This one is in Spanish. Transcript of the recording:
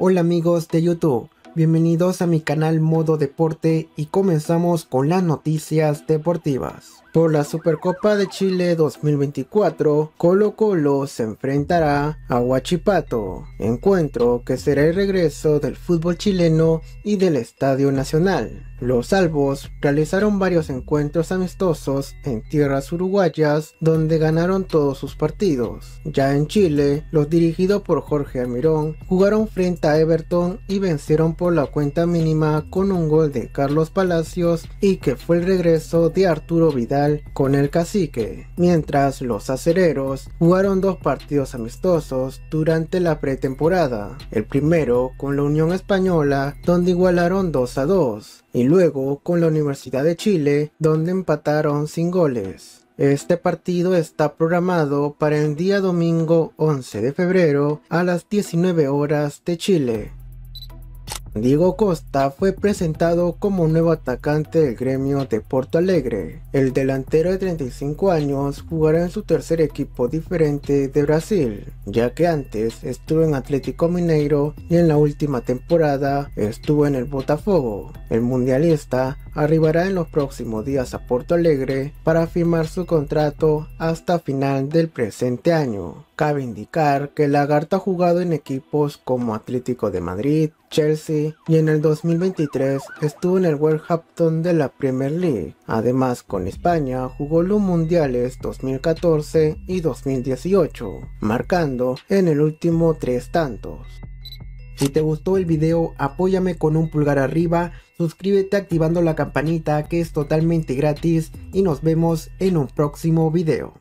Hola amigos de YouTube, bienvenidos a mi canal Modo Deporte y comenzamos con las noticias deportivas. Por la Supercopa de Chile 2024, Colo Colo se enfrentará a Huachipato, encuentro que será el regreso del fútbol chileno y del Estadio Nacional. Los albos realizaron varios encuentros amistosos en tierras uruguayas donde ganaron todos sus partidos. Ya en Chile, los dirigidos por Jorge Almirón jugaron frente a Everton y vencieron por la cuenta mínima con un gol de Carlos Palacios y que fue el regreso de Arturo Vidal con el cacique, mientras los acereros jugaron dos partidos amistosos durante la pretemporada, el primero con la Unión Española donde igualaron 2 a 2 y luego con la Universidad de Chile donde empataron sin goles. Este partido está programado para el día domingo 11 de febrero a las 19 horas de Chile. Diego Costa fue presentado como nuevo atacante del gremio de Porto Alegre. El delantero de 35 años jugará en su tercer equipo diferente de Brasil, ya que antes estuvo en Atlético Mineiro y en la última temporada estuvo en el Botafogo. El mundialista arribará en los próximos días a Porto Alegre para firmar su contrato hasta final del presente año. Cabe indicar que Lagarto ha jugado en equipos como Atlético de Madrid, Chelsea y en el 2023 estuvo en el Wolverhampton de la Premier League. Además, con España jugó los mundiales 2014 y 2018, marcando en el último tres tantos. Si te gustó el video, apóyame con un pulgar arriba, suscríbete activando la campanita que es totalmente gratis y nos vemos en un próximo video.